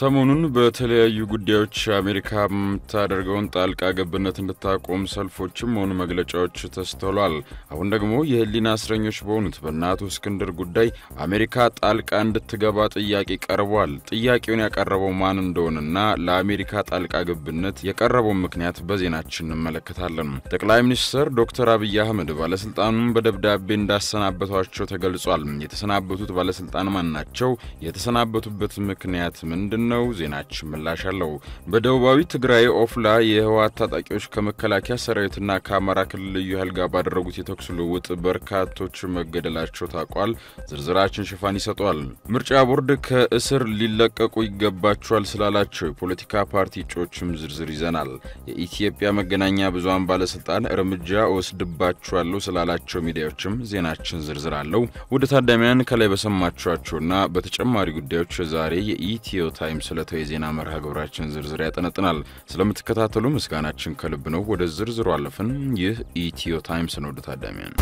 ሰሞኑን በተለያዩ ጉዳዮች አሜሪካ የምታደርገውን ጣልቃ ገብነት እንድታቆም ሰልፎችም ሆኑ መግለጫዎች ተስተውሏል። አሁን ደግሞ የሕሊና እስረኞች በሆኑት በእነ እስክንድር ጉዳይ አሜሪካ ጣልቃ እንድትገባ ጥያቄ ቀርቧል። ጥያቄውን ያቀረበው ማን እንደሆነና ለአሜሪካ ጣልቃ ገብነት የቀረበውን ምክንያት በዜናችን እንመለከታለን። ጠቅላይ ሚኒስትር ዶክተር አብይ አህመድ ባለስልጣኑን በደብዳቤ እንዳሰናበቷቸው ተገልጿል። የተሰናበቱት ባለስልጣን ማን ናቸው? የተሰናበቱበት ምክንያት ምንድን ነው? ዜናችን ምላሽ አለው። በደቡባዊ ትግራይ ኦፍላ የህወሓት ታጣቂዎች ከመከላከያ ሰራዊትና ከአማራ ክልል ልዩ ኃይል ጋር ባደረጉት የተኩስ ልውውጥ በርካቶች መገደላቸው ታውቋል። ዝርዝራችን ሽፋን ይሰጠዋል። ምርጫ ቦርድ ከእስር ሊለቀቁ ይገባቸዋል ስላላቸው የፖለቲካ ፓርቲ እጩዎችም ዝርዝር ይዘናል። የኢትዮጵያ መገናኛ ብዙሃን ባለስልጣን እርምጃ እወስድባቸዋለሁ ስላላቸው ሚዲያዎችም ዜናችን ዝርዝር አለው። ወደ ታዳሚያን ከላይ በሰማችኋቸውና በተጨማሪ ጉዳዮች ዛሬ የኢትዮ ታይምስ ዕለታዊ የዜና መርሃ ግብራችን ዝርዝር ያጠነጥናል። ስለምትከታተሉ ምስጋናችን ከልብ ነው። ወደ ዝርዝሩ አለፍን። ይህ ኢትዮ ታይምስ ነው። ወደ ታዳሚያን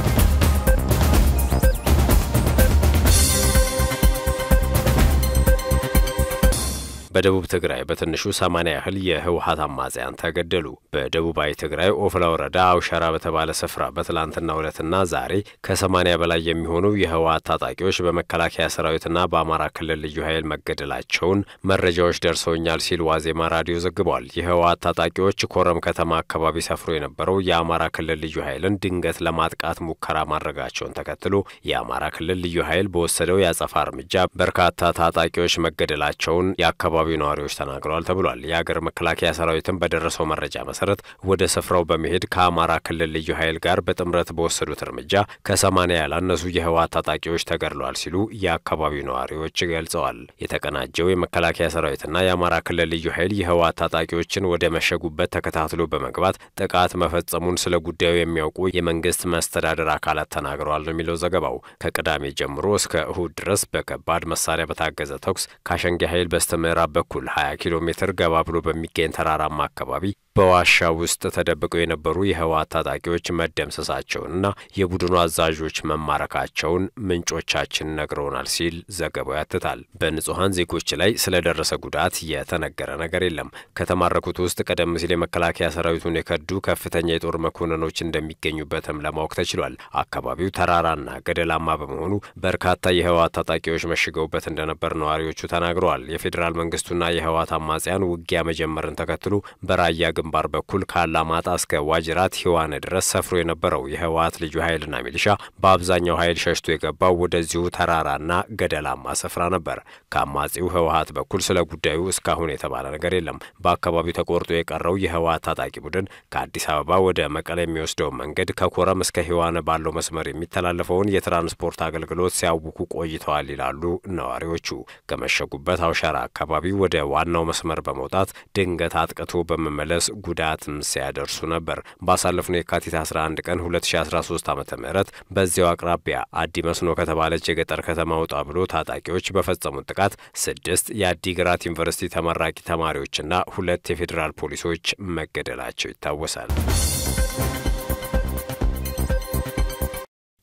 በደቡብ ትግራይ በትንሹ ሰማንያ ያህል የህወሀት አማጽያን ተገደሉ። በደቡባዊ ትግራይ ኦፍላ ወረዳ አውሸራ በተባለ ስፍራ በትላንትናው ዕለትና ዛሬ ከሰማንያ በላይ የሚሆኑ የህወሀት ታጣቂዎች በመከላከያ ሰራዊትና በአማራ ክልል ልዩ ኃይል መገደላቸውን መረጃዎች ደርሰውኛል ሲል ዋዜማ ራዲዮ ዘግቧል። የህወሀት ታጣቂዎች ኮረም ከተማ አካባቢ ሰፍሮ የነበረው የአማራ ክልል ልዩ ኃይልን ድንገት ለማጥቃት ሙከራ ማድረጋቸውን ተከትሎ የአማራ ክልል ልዩ ኃይል በወሰደው የአጸፋ እርምጃ በርካታ ታጣቂዎች መገደላቸውን የአካባቢ የአካባቢው ነዋሪዎች ተናግረዋል ተብሏል። የሀገር መከላከያ ሰራዊትን በደረሰው መረጃ መሰረት ወደ ስፍራው በመሄድ ከአማራ ክልል ልዩ ኃይል ጋር በጥምረት በወሰዱት እርምጃ ከሰማኒያ ያላነሱ የህወሓት ታጣቂዎች ተገድለዋል ሲሉ የአካባቢው ነዋሪዎች ገልጸዋል። የተቀናጀው የመከላከያ ሰራዊትና የአማራ ክልል ልዩ ኃይል የህወሓት ታጣቂዎችን ወደ መሸጉበት ተከታትሎ በመግባት ጥቃት መፈጸሙን ስለ ጉዳዩ የሚያውቁ የመንግስት መስተዳደር አካላት ተናግረዋል ነው የሚለው ዘገባው። ከቅዳሜ ጀምሮ እስከ እሁድ ድረስ በከባድ መሳሪያ በታገዘ ተኩስ ከአሸንጌ ኃይል በስተ ምዕራብ በኩል 20 ኪሎ ሜትር ገባ ብሎ በሚገኝ ተራራማ አካባቢ በዋሻ ውስጥ ተደብቀው የነበሩ የህወሓት ታጣቂዎች መደምሰሳቸውንና የቡድኑ አዛዦች መማረካቸውን ምንጮቻችን ነግረውናል ሲል ዘገባው ያትታል። በንጹሐን ዜጎች ላይ ስለደረሰ ጉዳት የተነገረ ነገር የለም። ከተማረኩት ውስጥ ቀደም ሲል የመከላከያ ሰራዊቱን የከዱ ከፍተኛ የጦር መኮንኖች እንደሚገኙበትም ለማወቅ ተችሏል። አካባቢው ተራራና ገደላማ በመሆኑ በርካታ የህወሓት ታጣቂዎች መሽገውበት እንደነበር ነዋሪዎቹ ተናግረዋል። የፌዴራል መንግስቱና የህወሓት አማጽያን ውጊያ መጀመርን ተከትሎ በራያ ግንባር በኩል ከአላማጣ እስከ ዋጅራት ሂዋነ ድረስ ሰፍሮ የነበረው የህወሓት ልዩ ኃይልና ሚሊሻ በአብዛኛው ኃይል ሸሽቶ የገባው ወደዚሁ ተራራና ገደላማ ስፍራ ነበር። ከአማጺው ህወሓት በኩል ስለ ጉዳዩ እስካሁን የተባለ ነገር የለም። በአካባቢው ተቆርጦ የቀረው የህወሓት ታጣቂ ቡድን ከአዲስ አበባ ወደ መቀለ የሚወስደውን መንገድ ከኮረም እስከ ሂዋነ ባለው መስመር የሚተላለፈውን የትራንስፖርት አገልግሎት ሲያውኩ ቆይተዋል ይላሉ ነዋሪዎቹ። ከመሸጉበት አውሸራ አካባቢ ወደ ዋናው መስመር በመውጣት ድንገት አጥቅቶ በመመለስ ጉዳትም ሲያደርሱ ነበር። ባሳለፍነው የካቲት 11 ቀን 2013 ዓ ም በዚያው አቅራቢያ አዲ መስኖ ከተባለች የገጠር ከተማ ውጣ ብሎ ታጣቂዎች በፈጸሙት ጥቃት ስድስት የአዲግራት ዩኒቨርሲቲ ተመራቂ ተማሪዎችና ሁለት የፌዴራል ፖሊሶች መገደላቸው ይታወሳል።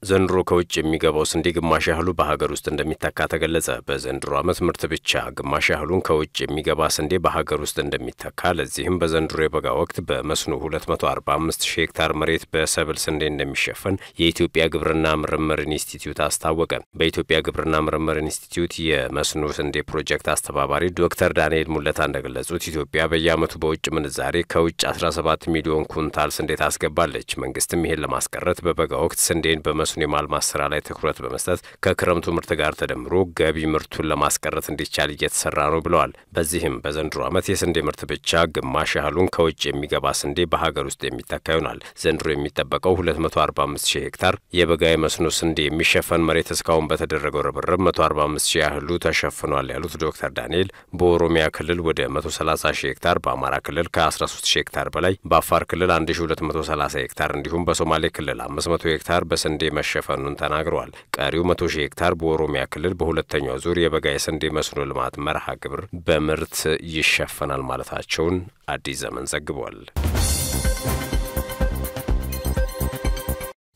ዘንድሮ ከውጭ የሚገባው ስንዴ ግማሽ ያህሉ በሀገር ውስጥ እንደሚተካ ተገለጸ። በዘንድሮ ዓመት ምርት ብቻ ግማሽ ያህሉን ከውጭ የሚገባ ስንዴ በሀገር ውስጥ እንደሚተካ፣ ለዚህም በዘንድሮ የበጋ ወቅት በመስኖ 245 ሺህ ሄክታር መሬት በሰብል ስንዴ እንደሚሸፈን የኢትዮጵያ ግብርና ምርምር ኢንስቲትዩት አስታወቀ። በኢትዮጵያ ግብርና ምርምር ኢንስቲትዩት የመስኖ ስንዴ ፕሮጀክት አስተባባሪ ዶክተር ዳንኤል ሙለታ እንደገለጹት ኢትዮጵያ በየዓመቱ በውጭ ምንዛሬ ከውጭ 17 ሚሊዮን ኩንታል ስንዴ ታስገባለች። መንግስትም ይሄን ለማስቀረት በበጋ ወቅት ስንዴን በመስኖ የማልማት ስራ ላይ ትኩረት በመስጠት ከክረምቱ ምርት ጋር ተደምሮ ገቢ ምርቱን ለማስቀረት እንዲቻል እየተሰራ ነው ብለዋል። በዚህም በዘንድሮ ዓመት የስንዴ ምርት ብቻ ግማሽ ያህሉን ከውጭ የሚገባ ስንዴ በሀገር ውስጥ የሚተካ ይሆናል። ዘንድሮ የሚጠበቀው 245 ሺህ ሄክታር የበጋ የመስኖ ስንዴ የሚሸፈን መሬት እስካሁን በተደረገው ርብርብ 145 ሺህ ያህሉ ተሸፍኗል ያሉት ዶክተር ዳንኤል በኦሮሚያ ክልል ወደ 130 ሺህ ሄክታር፣ በአማራ ክልል ከ13 ሺህ ሄክታር በላይ፣ በአፋር ክልል 1230 ሄክታር እንዲሁም በሶማሌ ክልል 500 ሄክታር በስንዴ መሸፈኑን ተናግረዋል። ቀሪው መቶ ሺህ ሄክታር በኦሮሚያ ክልል በሁለተኛው ዙር የበጋ የስንዴ መስኖ ልማት መርሃ ግብር በምርት ይሸፈናል ማለታቸውን አዲስ ዘመን ዘግቧል።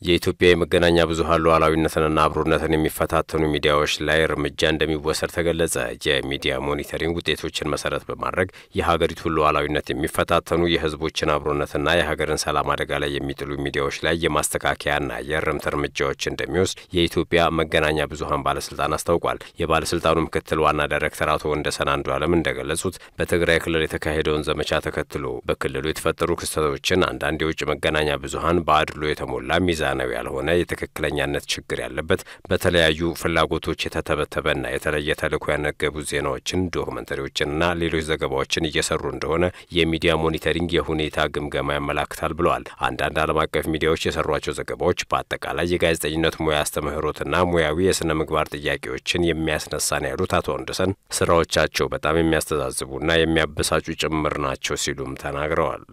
የኢትዮጵያ የመገናኛ ብዙኃን ሉዓላዊነትንና አብሮነትን የሚፈታተኑ ሚዲያዎች ላይ እርምጃ እንደሚወሰድ ተገለጸ። የሚዲያ monitoring ውጤቶችን መሰረት በማድረግ የሀገሪቱን ሉዓላዊነት የሚፈታተኑ የሕዝቦችን አብሮነትና የሀገርን ሰላም አደጋ ላይ የሚጥሉ ሚዲያዎች ላይ የማስተካከያና የእርምት እርምጃዎች እንደሚወስድ የኢትዮጵያ መገናኛ ብዙኃን ባለስልጣን አስታውቋል። የባለስልጣኑ ምክትል ዋና ዳይሬክተር አቶ ወንደሰን አንዱ አለም እንደገለጹት በትግራይ ክልል የተካሄደውን ዘመቻ ተከትሎ በክልሉ የተፈጠሩ ክስተቶችን አንዳንድ የውጭ መገናኛ ብዙኃን በአድሎ የተሞላ ሚዛ ሚዛናዊ ያልሆነ የትክክለኛነት ችግር ያለበት በተለያዩ ፍላጎቶች የተተበተበና የተለየ ተልዕኮ ያነገቡ ዜናዎችን፣ ዶክመንተሪዎችንና ሌሎች ዘገባዎችን እየሰሩ እንደሆነ የሚዲያ monitoring የሁኔታ ግምገማ ያመላክታል ብለዋል። አንዳንድ ዓለም አቀፍ ሚዲያዎች የሰሯቸው ዘገባዎች በአጠቃላይ የጋዜጠኝነት ሙያ አስተምህሮትና ሙያዊ የስነ ምግባር ጥያቄዎችን የሚያስነሳ ነው ያሉት አቶ ወንደሰን ስራዎቻቸው በጣም የሚያስተዛዝቡና የሚያበሳጩ ጭምር ናቸው ሲሉም ተናግረዋል።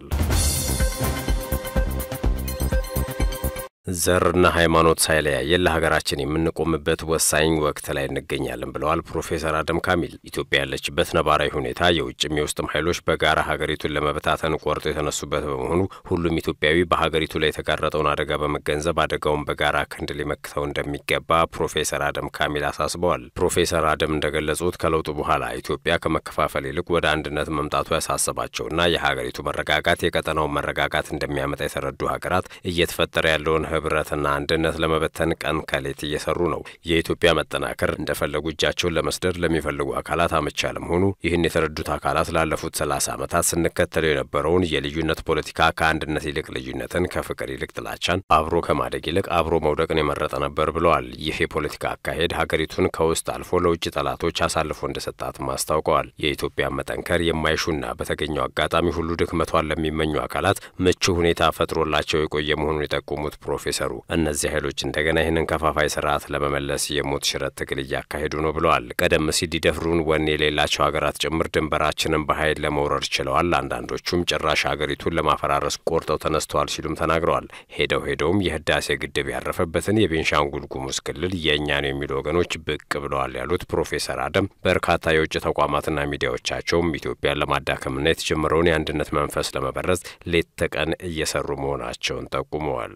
ዘርና ሃይማኖት ሳይለያየን ለሀገራችን የምንቆምበት ወሳኝ ወቅት ላይ እንገኛለን ብለዋል ፕሮፌሰር አደም ካሚል። ኢትዮጵያ ያለችበት ነባራዊ ሁኔታ የውጭም የውስጥም ኃይሎች በጋራ ሀገሪቱን ለመበታተን ቆርጦ የተነሱበት በመሆኑ ሁሉም ኢትዮጵያዊ በሀገሪቱ ላይ የተጋረጠውን አደጋ በመገንዘብ አደጋውን በጋራ ክንድ ሊመክተው እንደሚገባ ፕሮፌሰር አደም ካሚል አሳስበዋል። ፕሮፌሰር አደም እንደገለጹት ከለውጡ በኋላ ኢትዮጵያ ከመከፋፈል ይልቅ ወደ አንድነት መምጣቱ ያሳሰባቸውና የሀገሪቱ መረጋጋት የቀጠናውን መረጋጋት እንደሚያመጣ የተረዱ ሀገራት እየተፈጠረ ያለውን ህብረትና አንድነት ለመበተን ቀን ከሌት እየሰሩ ነው። የኢትዮጵያ መጠናከር እንደፈለጉ እጃቸውን ለመስደድ ለሚፈልጉ አካላት አመቺ አለመሆኑ ይህን የተረዱት አካላት ላለፉት ሰላሳ ዓመታት ስንከተለው የነበረውን የልዩነት ፖለቲካ ከአንድነት ይልቅ ልዩነትን፣ ከፍቅር ይልቅ ጥላቻን፣ አብሮ ከማደግ ይልቅ አብሮ መውደቅን የመረጠ ነበር ብለዋል። ይህ የፖለቲካ አካሄድ ሀገሪቱን ከውስጥ አልፎ ለውጭ ጠላቶች አሳልፎ እንደሰጣትም አስታውቀዋል። የኢትዮጵያ መጠንከር የማይሹና በተገኘው አጋጣሚ ሁሉ ድክመቷን ለሚመኙ አካላት ምቹ ሁኔታ ፈጥሮላቸው የቆየ መሆኑን የጠቆሙት ፕሮፌሰሩ እነዚህ ኃይሎች እንደገና ይህንን ከፋፋይ ስርዓት ለመመለስ የሞት ሽረት ትግል እያካሄዱ ነው ብለዋል። ቀደም ሲል ሊደፍሩን ወኔ የሌላቸው ሀገራት ጭምር ድንበራችንን በኃይል ለመውረር ችለዋል። አንዳንዶቹም ጭራሽ ሀገሪቱን ለማፈራረስ ቆርጠው ተነስተዋል ሲሉም ተናግረዋል። ሄደው ሄደውም የህዳሴ ግድብ ያረፈበትን የቤንሻንጉል ጉሙዝ ክልል የእኛ ነው የሚሉ ወገኖች ብቅ ብለዋል ያሉት ፕሮፌሰር አደም በርካታ የውጭ ተቋማትና ሚዲያዎቻቸውም ኢትዮጵያን ለማዳከምና የተጀመረውን የአንድነት መንፈስ ለመበረዝ ሌት ተቀን እየሰሩ መሆናቸውን ጠቁመዋል።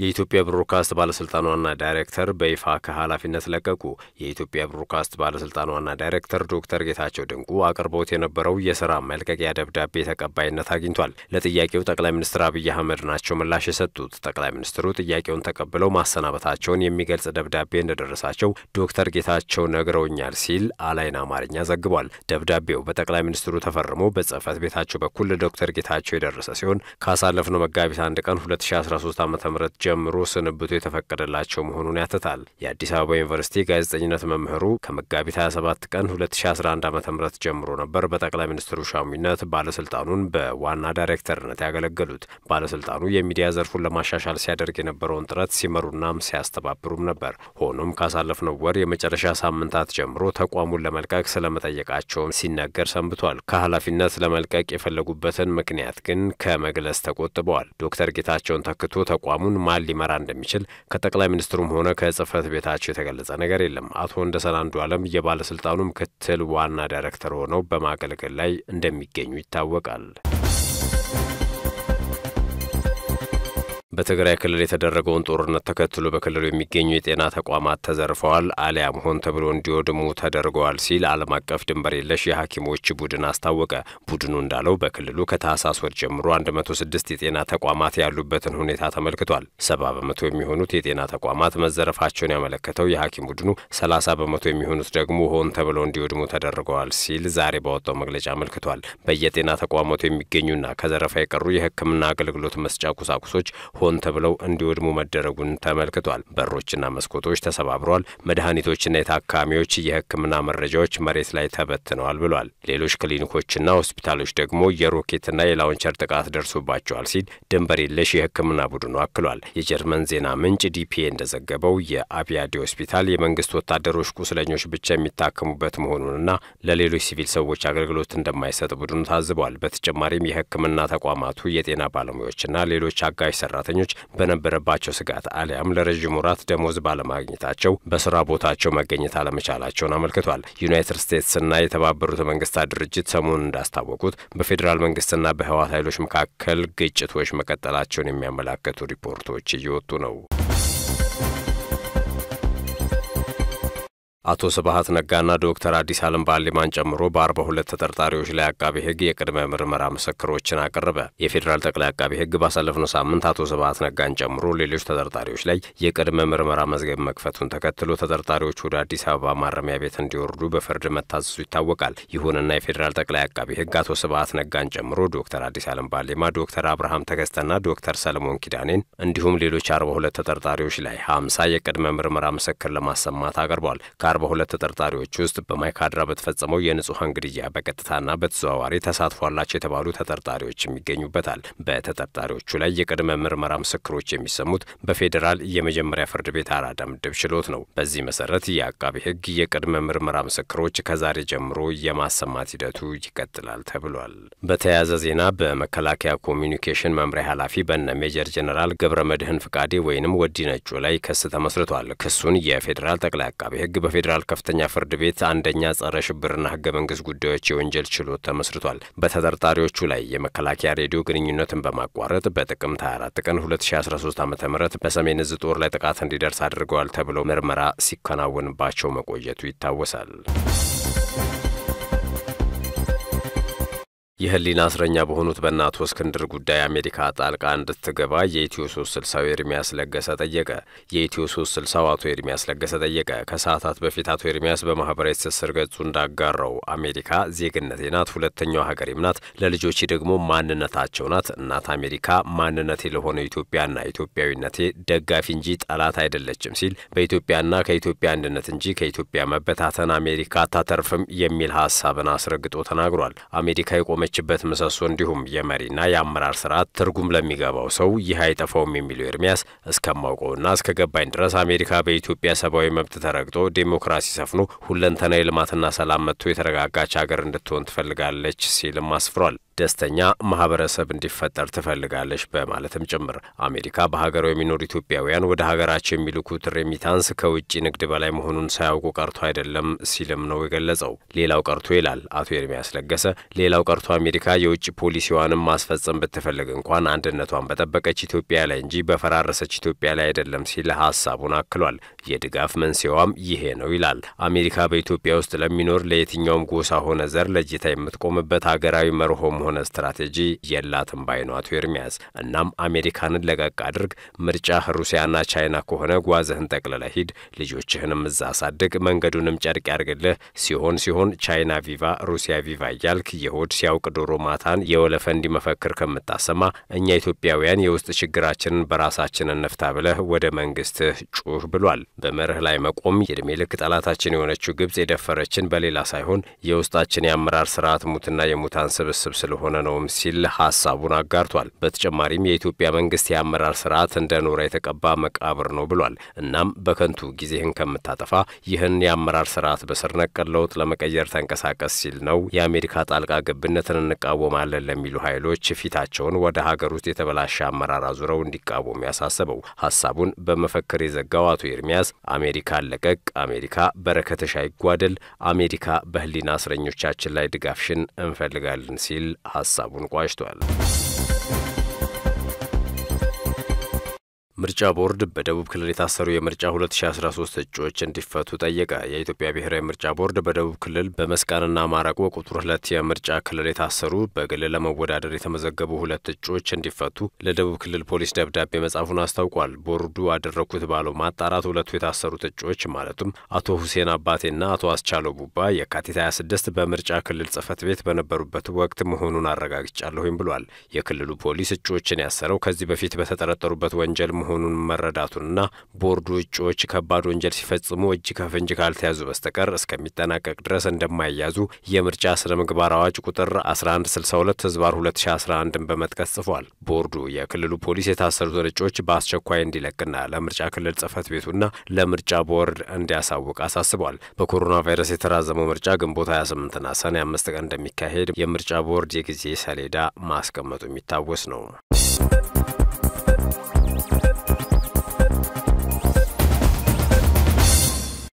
የኢትዮጵያ ብሮድካስት ባለስልጣን ዋና ዳይሬክተር በይፋ ከኃላፊነት ለቀቁ። የኢትዮጵያ ብሮድካስት ባለስልጣን ዋና ዳይሬክተር ዶክተር ጌታቸው ድንቁ አቅርቦት የነበረው የስራ መልቀቂያ ደብዳቤ ተቀባይነት አግኝቷል። ለጥያቄው ጠቅላይ ሚኒስትር አብይ አህመድ ናቸው ምላሽ የሰጡት። ጠቅላይ ሚኒስትሩ ጥያቄውን ተቀብለው ማሰናበታቸውን የሚገልጽ ደብዳቤ እንደደረሳቸው ዶክተር ጌታቸው ነግረውኛል ሲል አላይን አማርኛ ዘግቧል። ደብዳቤው በጠቅላይ ሚኒስትሩ ተፈርሞ በጽህፈት ቤታቸው በኩል ለዶክተር ጌታቸው የደረሰ ሲሆን ካሳለፍነው መጋቢት አንድ ቀን 2013 ዓ ም ጀምሮ ስንብቱ የተፈቀደላቸው መሆኑን ያትታል። የአዲስ አበባ ዩኒቨርሲቲ ጋዜጠኝነት መምህሩ ከመጋቢት 27 ቀን 2011 ዓ ም ጀምሮ ነበር በጠቅላይ ሚኒስትሩ ሻሚነት ባለስልጣኑን በዋና ዳይሬክተርነት ያገለገሉት። ባለስልጣኑ የሚዲያ ዘርፉን ለማሻሻል ሲያደርግ የነበረውን ጥረት ሲመሩናም ሲያስተባብሩም ነበር። ሆኖም ካሳለፍነው ወር የመጨረሻ ሳምንታት ጀምሮ ተቋሙን ለመልቀቅ ስለመጠየቃቸውም ሲነገር ሰንብቷል። ከኃላፊነት ለመልቀቅ የፈለጉበትን ምክንያት ግን ከመግለጽ ተቆጥበዋል። ዶክተር ጌታቸውን ተክቶ ተቋሙን ማን ሊመራ እንደሚችል ከጠቅላይ ሚኒስትሩም ሆነ ከጽህፈት ቤታቸው የተገለጸ ነገር የለም። አቶ ወንደሰን አንዱ አለም የባለስልጣኑ ምክትል ዋና ዳይሬክተር ሆነው በማገልገል ላይ እንደሚገኙ ይታወቃል። በትግራይ ክልል የተደረገውን ጦርነት ተከትሎ በክልሉ የሚገኙ የጤና ተቋማት ተዘርፈዋል አሊያም ሆን ተብሎ እንዲወድሙ ተደርገዋል ሲል ዓለም አቀፍ ድንበር የለሽ የሐኪሞች ቡድን አስታወቀ። ቡድኑ እንዳለው በክልሉ ከታህሳስ ወር ጀምሮ 106 የጤና ተቋማት ያሉበትን ሁኔታ ተመልክቷል። ሰባ በመቶ የሚሆኑት የጤና ተቋማት መዘረፋቸውን ያመለከተው የሐኪም ቡድኑ 30 በመቶ የሚሆኑት ደግሞ ሆን ተብለው እንዲወድሙ ተደርገዋል ሲል ዛሬ ባወጣው መግለጫ አመልክቷል። በየጤና ተቋማቱ የሚገኙና ከዘረፋ የቀሩ የሕክምና አገልግሎት መስጫ ቁሳቁሶች ሆን ተብለው እንዲወድሙ መደረጉን ተመልክቷል። በሮችና መስኮቶች ተሰባብረዋል። መድኃኒቶችና የታካሚዎች የህክምና መረጃዎች መሬት ላይ ተበትነዋል ብሏል። ሌሎች ክሊኒኮችና ሆስፒታሎች ደግሞ የሮኬትና የላውንቸር ጥቃት ደርሶባቸዋል ሲል ድንበር የለሽ የህክምና ቡድኑ አክሏል። የጀርመን ዜና ምንጭ ዲፒኤ እንደዘገበው የአብያዲ ሆስፒታል የመንግስት ወታደሮች ቁስለኞች ብቻ የሚታከሙበት መሆኑንና ለሌሎች ሲቪል ሰዎች አገልግሎት እንደማይሰጥ ቡድኑ ታዝቧል። በተጨማሪም የህክምና ተቋማቱ የጤና ባለሙያዎችና ሌሎች አጋዥ ሰራተኞች ሰራተኞች በነበረባቸው ስጋት አሊያም ለረዥም ወራት ደሞዝ ባለማግኘታቸው በስራ ቦታቸው መገኘት አለመቻላቸውን አመልክቷል። ዩናይትድ ስቴትስና የተባበሩት መንግስታት ድርጅት ሰሞኑን እንዳስታወቁት በፌዴራል መንግስትና በህወሓት ኃይሎች መካከል ግጭቶች መቀጠላቸውን የሚያመላክቱ ሪፖርቶች እየወጡ ነው። አቶ ስብሀት ነጋና ዶክተር አዲስ አለም ባሌማን ጨምሮ በአርባ ሁለት ተጠርጣሪዎች ላይ አቃቤ ሕግ የቅድመ ምርመራ ምስክሮችን አቀረበ። የፌዴራል ጠቅላይ አቃቤ ሕግ ባሳለፍነው ሳምንት አቶ ስብሀት ነጋን ጨምሮ ሌሎች ተጠርጣሪዎች ላይ የቅድመ ምርመራ መዝገብ መክፈቱን ተከትሎ ተጠርጣሪዎች ወደ አዲስ አበባ ማረሚያ ቤት እንዲወርዱ በፍርድ መታዘዙ ይታወቃል። ይሁንና የፌዴራል ጠቅላይ አቃቤ ሕግ አቶ ስብሀት ነጋን ጨምሮ ዶክተር አዲስ አለም ባሌማ፣ ዶክተር አብርሃም ተከስተና ዶክተር ሰለሞን ኪዳኔን እንዲሁም ሌሎች አርባ ሁለት ተጠርጣሪዎች ላይ ሀምሳ የቅድመ ምርመራ ምስክር ለማሰማት አቅርቧል። ከአርባ ሁለት ተጠርጣሪዎች ውስጥ በማይካድራ በተፈጸመው የንጹሐን ግድያ በቀጥታና በተዘዋዋሪ ተሳትፎ አላቸው የተባሉ ተጠርጣሪዎችም ይገኙበታል። በተጠርጣሪዎቹ ላይ የቅድመ ምርመራ ምስክሮች የሚሰሙት በፌዴራል የመጀመሪያ ፍርድ ቤት አራዳ ምድብ ችሎት ነው። በዚህ መሰረት የአቃቢ ሕግ የቅድመ ምርመራ ምስክሮች ከዛሬ ጀምሮ የማሰማት ሂደቱ ይቀጥላል ተብሏል። በተያያዘ ዜና በመከላከያ ኮሚኒኬሽን መምሪያ ኃላፊ በነ ሜጀር ጀኔራል ገብረ መድህን ፍቃዴ ወይንም ወዲ ነጮ ላይ ክስ ተመስርቷል። ክሱን የፌዴራል ጠቅላይ አቃቢ ሕግ በፌዴራል ከፍተኛ ፍርድ ቤት አንደኛ ጸረ ሽብርና ህገ መንግስት ጉዳዮች የወንጀል ችሎት ተመስርቷል። በተጠርጣሪዎቹ ላይ የመከላከያ ሬዲዮ ግንኙነትን በማቋረጥ በጥቅምት 24 ቀን 2013 ዓ ም በሰሜን እዝ ጦር ላይ ጥቃት እንዲደርስ አድርገዋል ተብለው ምርመራ ሲከናወንባቸው መቆየቱ ይታወሳል። የህሊና እስረኛ በሆኑት በእነ አቶ እስክንድር ጉዳይ አሜሪካ ጣልቃ እንድትገባ የኢትዮ ሶስት ስልሳው ኤርሚያስ ለገሰ ጠየቀ። የኢትዮ ሶስት ስልሳው አቶ ኤርሚያስ ለገሰ ጠየቀ ከሰዓታት በፊት አቶ ኤርሚያስ በማህበራዊ ትስስር ገጹ እንዳጋራው አሜሪካ ዜግነቴ ናት፣ ሁለተኛው ሀገሬም ናት፣ ለልጆቼ ደግሞ ማንነታቸው ናት። እናት አሜሪካ ማንነቴ ለሆነ ኢትዮጵያና ኢትዮጵያዊነቴ ደጋፊ እንጂ ጠላት አይደለችም ሲል በኢትዮጵያና ከኢትዮጵያ አንድነት እንጂ ከኢትዮጵያ መበታተን አሜሪካ አታተርፍም የሚል ሀሳብን አስረግጦ ተናግሯል። አሜሪካ የቆመ ችበት ምሰሶ እንዲሁም የመሪና የአመራር ስርዓት ትርጉም ለሚገባው ሰው ይህ አይጠፋውም የሚለው ኤርሚያስ እስከማውቀውና እስከ ገባኝ ድረስ አሜሪካ በኢትዮጵያ ሰብአዊ መብት ተረግጦ ዴሞክራሲ ሰፍኖ ሁለንተናዊ ልማትና ሰላም መጥቶ የተረጋጋች ሀገር እንድትሆን ትፈልጋለች ሲልም አስፍሯል። ደስተኛ ማህበረሰብ እንዲፈጠር ትፈልጋለች በማለትም ጭምር አሜሪካ በሀገሯ የሚኖሩ ኢትዮጵያውያን ወደ ሀገራቸው የሚልኩት remittance ከውጭ ንግድ በላይ መሆኑን ሳያውቁ ቀርቶ አይደለም ሲልም ነው የገለጸው። ሌላው ቀርቶ ይላል አቶ ኤርሚያስ ለገሰ፣ ሌላው ቀርቶ አሜሪካ የውጭ ፖሊሲዋንም ማስፈጸም ብትፈልግ እንኳን አንድነቷን በጠበቀች ኢትዮጵያ ላይ እንጂ በፈራረሰች ኢትዮጵያ ላይ አይደለም ሲል ሀሳቡን አክሏል። የድጋፍ መንስኤዋም ይሄ ነው ይላል። አሜሪካ በኢትዮጵያ ውስጥ ለሚኖር ለየትኛውም ጎሳ ሆነ ዘር ለይታ የምትቆምበት ሀገራዊ መርሆም ሆነ ስትራቴጂ የላትም ባይ ነው አቶ ኤርሚያስ። እናም አሜሪካንን ለቀቅ አድርግ፣ ምርጫ ሩሲያና ቻይና ከሆነ ጓዝህን ጠቅልለህ ሂድ፣ ልጆችህንም እዛ አሳድግ፣ መንገዱንም ጨርቅ ያርግልህ። ሲሆን ሲሆን ቻይና ቪቫ ሩሲያ ቪቫ እያልክ የሆድ ሲያውቅ ዶሮ ማታን የወለፈንዲ መፈክር ከምታሰማ እኛ ኢትዮጵያውያን የውስጥ ችግራችንን በራሳችን እንፍታ ብለህ ወደ መንግስትህ ጩህ ብሏል። በመርህ ላይ መቆም የእድሜ ልክ ጠላታችን የሆነችው ግብጽ የደፈረችን በሌላ ሳይሆን የውስጣችን የአመራር ስርዓት ሙትና የሙታን ስብስብ ስለሆነ ነውም ሲል ሀሳቡን አጋርቷል። በተጨማሪም የኢትዮጵያ መንግስት የአመራር ስርዓት እንደ ኖራ የተቀባ መቃብር ነው ብሏል። እናም በከንቱ ጊዜህን ከምታጠፋ ይህን የአመራር ስርዓት በስር ነቀል ለውጥ ለመቀየር ተንቀሳቀስ ሲል ነው የአሜሪካ ጣልቃ ገብነትን እንቃወማለን ለሚሉ ኃይሎች ፊታቸውን ወደ ሀገር ውስጥ የተበላሸ አመራር አዙረው እንዲቃወሙ ያሳሰበው። ሀሳቡን በመፈክር የዘጋው አቶ ኤርሚያስ አሜሪካ ለቀቅ፣ አሜሪካ በረከትሽ አይጓደል፣ አሜሪካ በህሊና እስረኞቻችን ላይ ድጋፍሽን እንፈልጋለን ሲል ሀሳቡን ቋጭቷል። ምርጫ ቦርድ በደቡብ ክልል የታሰሩ የምርጫ 2013 እጩዎች እንዲፈቱ ጠየቀ። የኢትዮጵያ ብሔራዊ ምርጫ ቦርድ በደቡብ ክልል በመስቃንና ማረቆ ቁጥር ሁለት የምርጫ ክልል የታሰሩ በግል ለመወዳደር የተመዘገቡ ሁለት እጩዎች እንዲፈቱ ለደቡብ ክልል ፖሊስ ደብዳቤ መጻፉን አስታውቋል። ቦርዱ አደረግኩት ባለው ማጣራት ሁለቱ የታሰሩት እጩዎች ማለቱም አቶ ሁሴን አባቴና አቶ አስቻለው ቡባ የካቲት 26 በምርጫ ክልል ጽህፈት ቤት በነበሩበት ወቅት መሆኑን አረጋግጫለሁም ብሏል። የክልሉ ፖሊስ እጩዎችን ያሰረው ከዚህ በፊት በተጠረጠሩበት ወንጀል መሆኑን መረዳቱንና ቦርዱ እጩዎች ከባድ ወንጀል ሲፈጽሙ እጅ ከፍንጅ ካልተያዙ በስተቀር እስከሚጠናቀቅ ድረስ እንደማይያዙ የምርጫ ስነ ምግባር አዋጅ ቁጥር 1162 ህዝባር 2011ን በመጥቀስ ጽፏል። ቦርዱ የክልሉ ፖሊስ የታሰሩትን እጩዎች በአስቸኳይ እንዲለቅና ለምርጫ ክልል ጽህፈት ቤቱና ለምርጫ ቦርድ እንዲያሳውቅ አሳስቧል። በኮሮና ቫይረስ የተራዘመው ምርጫ ግንቦት 28ና ሰኔ አምስት ቀን እንደሚካሄድ የምርጫ ቦርድ የጊዜ ሰሌዳ ማስቀመጡ የሚታወስ ነው።